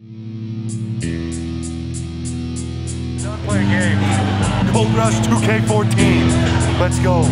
Done playing game, Cold Rush 2K14. Let's go.